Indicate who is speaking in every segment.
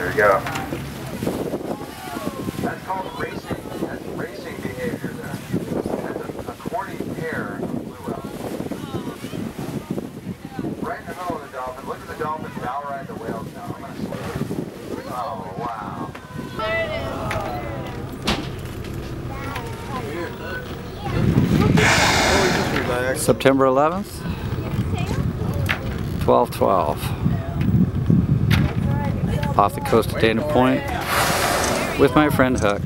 Speaker 1: There you go. That's called racing. That's racing behavior there. That's a, a courting pair of blue whales. Right in the middle of the dolphin. Look at the bow ride the whales now. I'm going to slow. Oh, wow.
Speaker 2: September 11th, 1212. Off the coast of Dana Point with my friend Hook.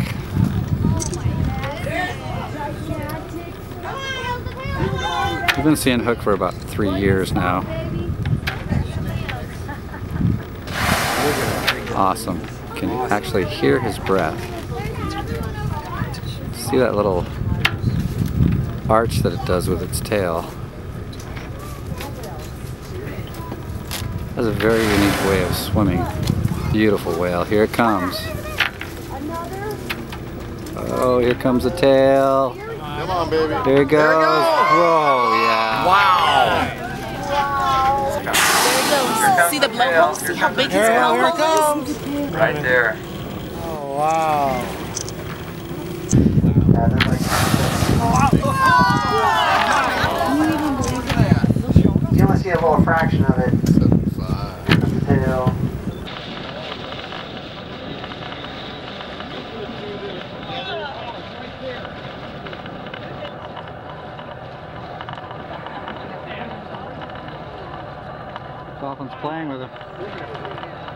Speaker 2: We've been seeing Hook for about three years now. Awesome. Can actually hear his breath. See that little arch that it does with its tail. Has a very unique way of swimming. Beautiful whale. Here it comes. Oh, here comes the tail.
Speaker 3: Come on, baby.
Speaker 2: There it goes. Whoa, yeah.
Speaker 4: Wow.
Speaker 1: Here comes
Speaker 5: See the blowhole? See how big
Speaker 1: the
Speaker 5: his blowhole is?
Speaker 1: Right there.
Speaker 4: Oh, wow.
Speaker 1: Yeah, they're like- You only see a little fraction of it. Here comes the tail.
Speaker 2: Dolphin's playing with him.